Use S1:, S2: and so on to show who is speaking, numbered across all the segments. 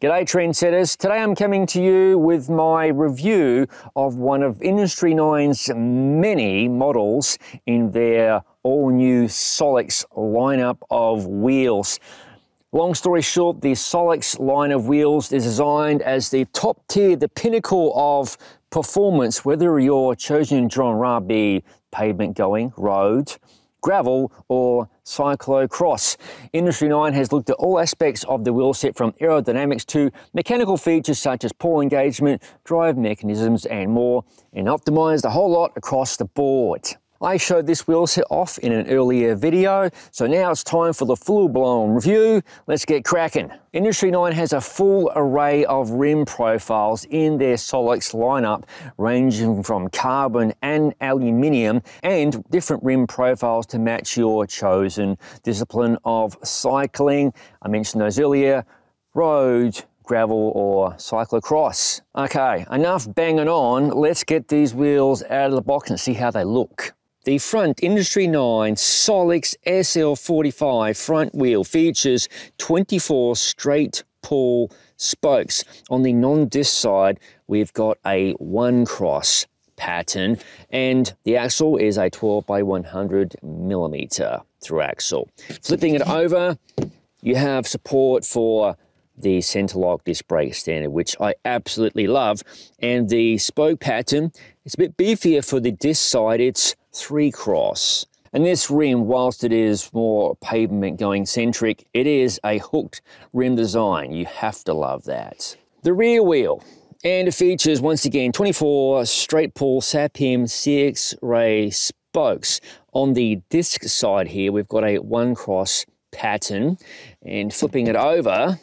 S1: G'day trendsetters. Today I'm coming to you with my review of one of Industry 9's many models in their all new Solix lineup of wheels. Long story short, the Solix line of wheels is designed as the top tier, the pinnacle of performance, whether your chosen genre be pavement going, road, gravel or cyclocross. Industry 9 has looked at all aspects of the wheel set from aerodynamics to mechanical features such as pawl engagement, drive mechanisms and more and optimised a whole lot across the board. I showed this wheel set off in an earlier video, so now it's time for the full-blown review. Let's get cracking. Industry 9 has a full array of rim profiles in their Solix lineup, ranging from carbon and aluminium, and different rim profiles to match your chosen discipline of cycling. I mentioned those earlier, road, gravel or cyclocross. Okay, enough banging on. Let's get these wheels out of the box and see how they look. The front Industry 9 Solix SL45 front wheel features 24 straight pull spokes. On the non-disc side, we've got a one cross pattern and the axle is a 12 by 100 millimeter through axle. Flipping it over, you have support for the center lock disc brake standard, which I absolutely love. And the spoke pattern, it's a bit beefier for the disc side. It's three cross. And this rim, whilst it is more pavement going centric, it is a hooked rim design. You have to love that. The rear wheel, and it features once again 24 straight pull Sapim CX Ray spokes. On the disc side here, we've got a one cross pattern, and flipping it over,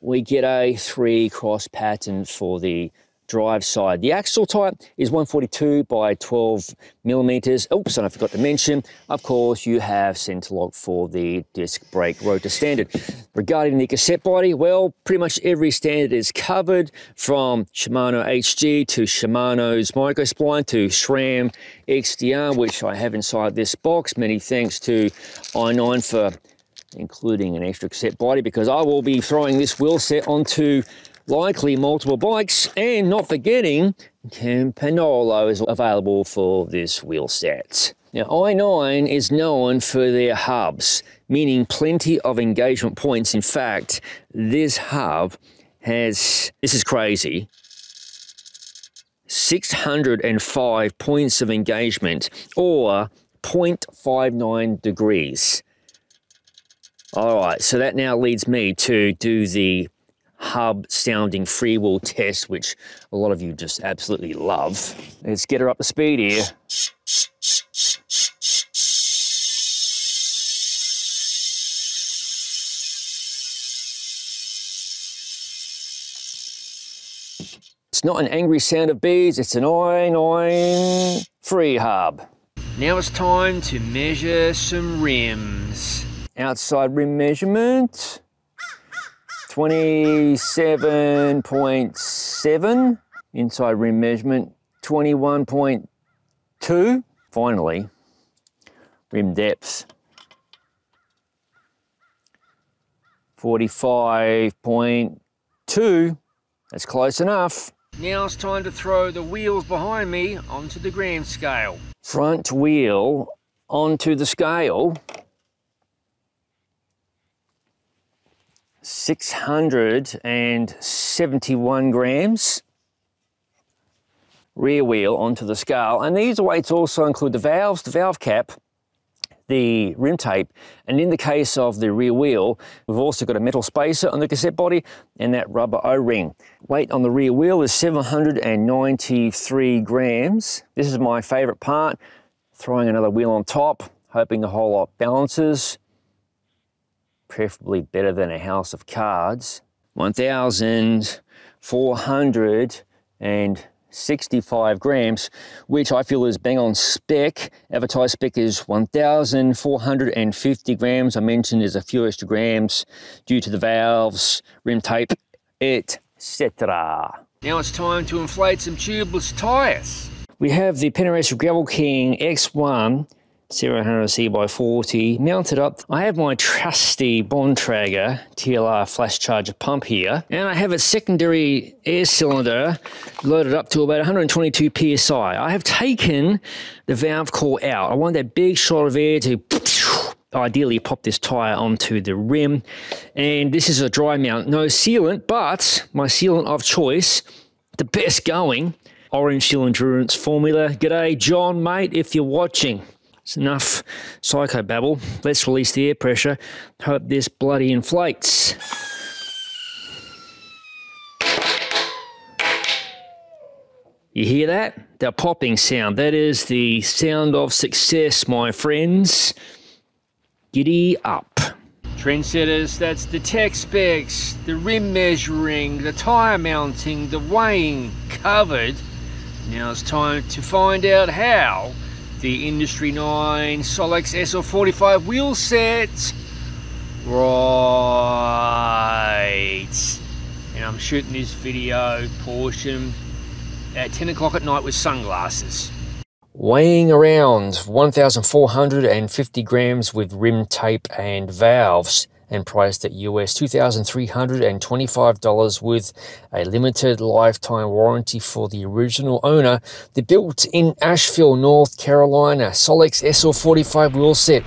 S1: we get a three cross pattern for the drive side. The axle type is 142 by 12 millimeters. Oops, and I forgot to mention, of course, you have center lock for the disc brake rotor standard. Regarding the cassette body, well, pretty much every standard is covered from Shimano HG to Shimano's Microspline to SRAM XDR, which I have inside this box. Many thanks to i9 for including an extra cassette body because I will be throwing this wheel set onto likely multiple bikes, and not forgetting Campagnolo is available for this wheel set. Now, i9 is known for their hubs, meaning plenty of engagement points. In fact, this hub has, this is crazy, 605 points of engagement or 0.59 degrees. All right, so that now leads me to do the hub sounding freewheel test, which a lot of you just absolutely love. Let's get her up to speed here. It's not an angry sound of bees, it's an i9 free hub. Now it's time to measure some rims. Outside rim measurement. 27.7 inside rim measurement, 21.2. Finally, rim depth, 45.2. That's close enough. Now it's time to throw the wheels behind me onto the gram scale. Front wheel onto the scale. 671 grams rear wheel onto the scale. And these weights also include the valves, the valve cap, the rim tape, and in the case of the rear wheel, we've also got a metal spacer on the cassette body and that rubber O-ring. Weight on the rear wheel is 793 grams. This is my favorite part, throwing another wheel on top, hoping the whole lot balances preferably better than a house of cards. 1,465 grams, which I feel is bang on spec. Advertised spec is 1,450 grams. I mentioned there's a few extra grams due to the valves, rim tape, etc. Now it's time to inflate some tubeless tyres. We have the Panaracer Gravel King X1 700C by 40 mounted up. I have my trusty Bontrager TLR flash charger pump here, and I have a secondary air cylinder loaded up to about 122 psi. I have taken the valve core out. I want that big shot of air to ideally pop this tire onto the rim. And this is a dry mount, no sealant, but my sealant of choice, the best going, Orange Seal Endurance Formula. G'day, John, mate, if you're watching. It's enough psycho babble. Let's release the air pressure. Hope this bloody inflates. You hear that? The popping sound. That is the sound of success, my friends. Giddy up. Trendsetters, that's the tech specs, the rim measuring, the tyre mounting, the weighing covered. Now it's time to find out how the Industry 9 Solix SL45 wheel set. Right. And I'm shooting this video portion at 10 o'clock at night with sunglasses. Weighing around 1,450 grams with rim tape and valves and priced at US $2,325 with a limited lifetime warranty for the original owner. The built in Asheville, North Carolina Solix SL45 wheel set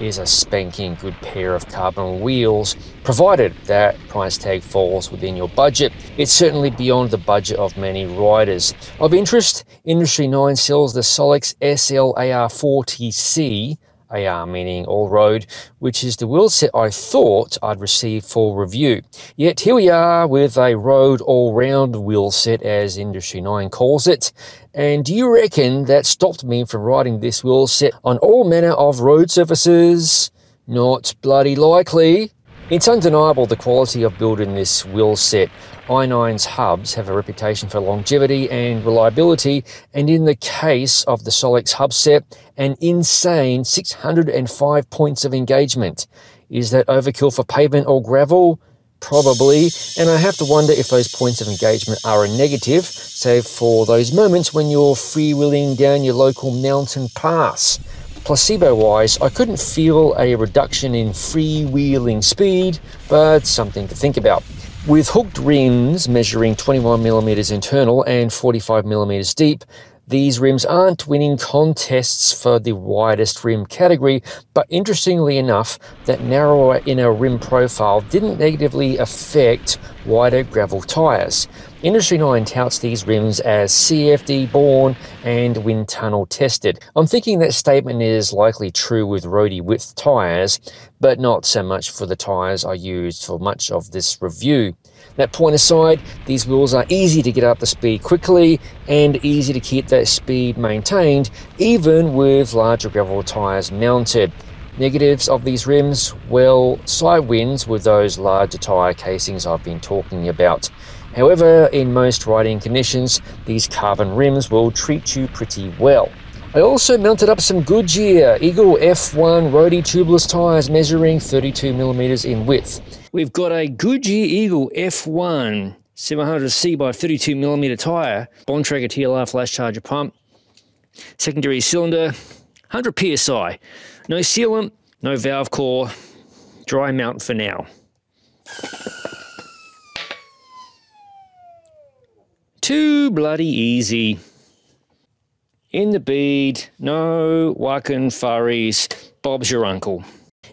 S1: is a spanking good pair of carbon wheels, provided that price tag falls within your budget. It's certainly beyond the budget of many riders. Of interest, Industry 9 sells the Solix SLAR40C AR meaning all road, which is the wheel set I thought I'd receive for review. Yet here we are with a road all round wheel set as Industry 9 calls it. And do you reckon that stopped me from riding this wheel set on all manner of road surfaces? Not bloody likely. It's undeniable the quality of building this wheel set. I9's hubs have a reputation for longevity and reliability, and in the case of the Solix hub set, an insane 605 points of engagement. Is that overkill for pavement or gravel? Probably, and I have to wonder if those points of engagement are a negative, save for those moments when you're freewheeling down your local mountain pass. Placebo wise, I couldn't feel a reduction in freewheeling speed, but something to think about. With hooked rims measuring 21mm internal and 45mm deep, these rims aren't winning contests for the widest rim category, but interestingly enough, that narrower inner rim profile didn't negatively affect wider gravel tyres. Industry 9 touts these rims as CFD born and wind tunnel tested. I'm thinking that statement is likely true with roadie width tyres, but not so much for the tyres I used for much of this review. That point aside, these wheels are easy to get up to speed quickly and easy to keep that speed maintained even with larger gravel tyres mounted. Negatives of these rims, well, side winds with those larger tyre casings I've been talking about. However, in most riding conditions, these carbon rims will treat you pretty well. I also mounted up some Goodyear Eagle F1 roadie tubeless tyres measuring 32mm in width. We've got a Goodyear Eagle F1 700C by 32mm tyre, Bontrager TLR flash charger pump, secondary cylinder, 100 psi, no sealant, no valve core, dry mount for now. Too bloody easy. In the bead, no whacking furries. Bob's your uncle.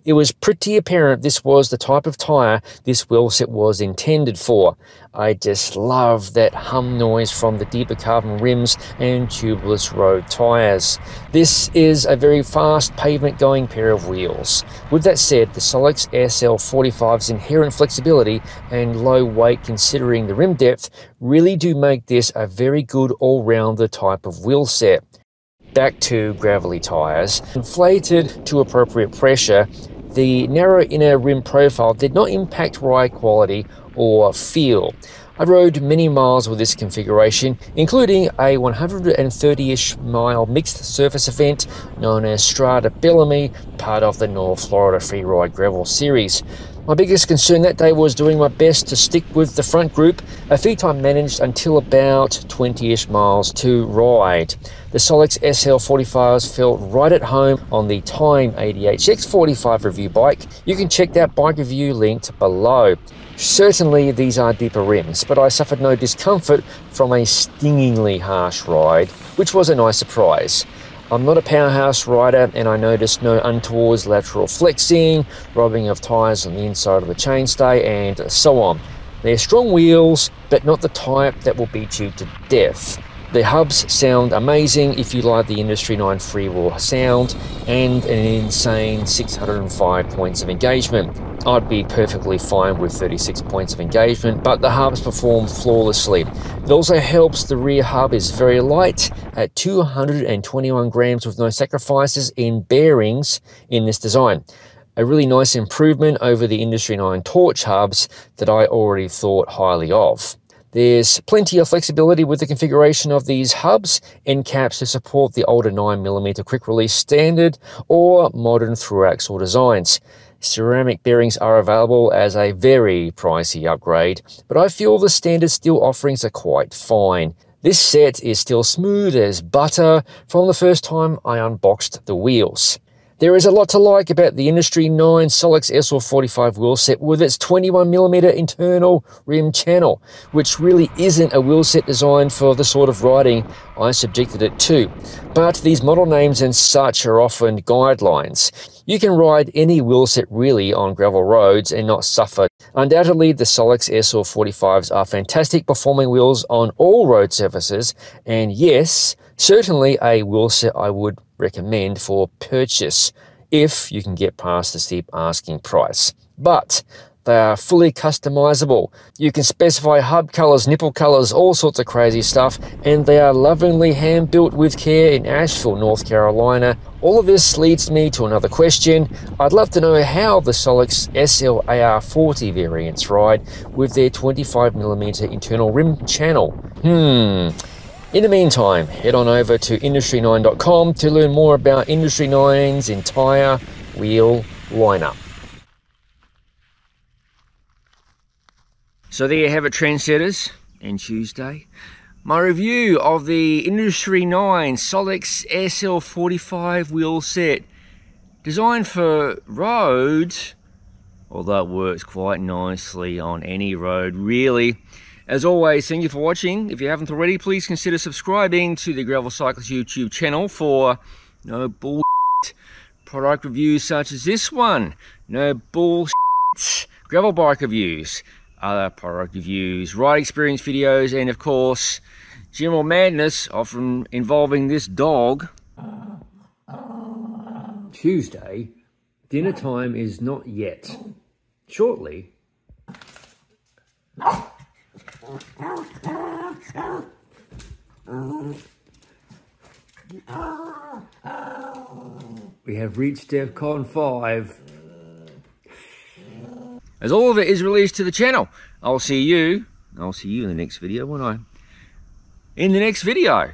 S1: It was pretty apparent this was the type of tyre this wheelset was intended for. I just love that hum noise from the deeper carbon rims and tubeless road tyres. This is a very fast pavement going pair of wheels. With that said, the Solix SL45's inherent flexibility and low weight considering the rim depth really do make this a very good all-rounder type of wheel set back to gravelly tyres, inflated to appropriate pressure the narrow inner rim profile did not impact ride quality or feel. I rode many miles with this configuration, including a 130-ish mile mixed surface event known as Strada Bellamy, part of the North Florida Freeride Gravel Series. My biggest concern that day was doing my best to stick with the front group, a feat I managed until about 20-ish miles to ride. The Solix SL45s felt right at home on the Time 88X45 review bike. You can check that bike review linked below. Certainly these are deeper rims, but I suffered no discomfort from a stingingly harsh ride, which was a nice surprise. I'm not a powerhouse rider and I noticed no untoward lateral flexing, rubbing of tyres on the inside of the chainstay and so on. They're strong wheels, but not the type that will beat you to death. The hubs sound amazing if you like the Industry 9 free freewheel sound and an insane 605 points of engagement. I'd be perfectly fine with 36 points of engagement, but the hubs perform flawlessly. It also helps the rear hub is very light at 221 grams with no sacrifices in bearings in this design. A really nice improvement over the Industry 9 Torch hubs that I already thought highly of. There's plenty of flexibility with the configuration of these hubs and caps to support the older 9mm quick release standard or modern through axle designs. Ceramic bearings are available as a very pricey upgrade, but I feel the standard steel offerings are quite fine. This set is still smooth as butter from the first time I unboxed the wheels. There is a lot to like about the Industry 9 Solix SL45 wheel set with its 21mm internal rim channel, which really isn't a wheel set designed for the sort of riding I subjected it to. But these model names and such are often guidelines. You can ride any wheel set really on gravel roads and not suffer. Undoubtedly, the Solix SL45s are fantastic performing wheels on all road surfaces, and yes, certainly a wheel set I would recommend for purchase if you can get past the steep asking price. But they are fully customizable. You can specify hub colors, nipple colors, all sorts of crazy stuff, and they are lovingly hand built with care in Asheville, North Carolina. All of this leads me to another question. I'd love to know how the Solix SLAR40 variants ride with their 25mm internal rim channel. Hmm. In the meantime, head on over to industry9.com to learn more about Industry 9's entire wheel lineup. So there you have it, trendsetters, and Tuesday. My review of the Industry 9 Solix SL45 wheel set. Designed for roads, although it works quite nicely on any road, really. As always, thank you for watching. If you haven't already, please consider subscribing to the Gravel Cyclist YouTube channel for no bull product reviews such as this one. No bull gravel bike reviews other product reviews, ride experience videos, and of course, general madness, often involving this dog. Tuesday, dinner time is not yet. Shortly. We have reached DEFCON 5 as all of it is released to the channel. I'll see you, I'll see you in the next video, won't I? In the next video.